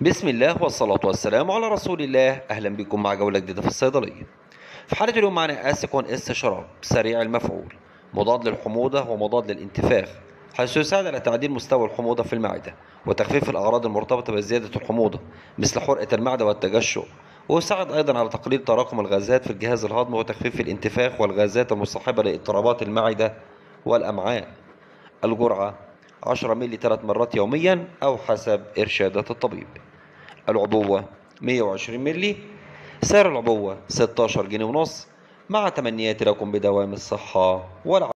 بسم الله والصلاة والسلام على رسول الله. أهلا بكم مع جولة جديدة في الصيدلية. في حالة اليوم معنا أسيكون إس شراب سريع المفعول مضاد للحموضة ومضاد للانتفاخ حيث يساعد على تعديل مستوى الحموضة في المعدة وتخفيف الأعراض المرتبطة بزيادة الحموضة مثل حرقة المعدة والتجشؤ ويساعد أيضا على تقليل تراكم الغازات في الجهاز الهضمي وتخفيف الانتفاخ والغازات المصاحبة لاضطرابات المعدة والأمعاء. الجرعة 10 مللي ثلاث مرات يوميا أو حسب إرشادات الطبيب. العبوة 120 مللي سعر العبوة 16 جنيه ونص مع تمنياتي لكم بدوام الصحة والعافية.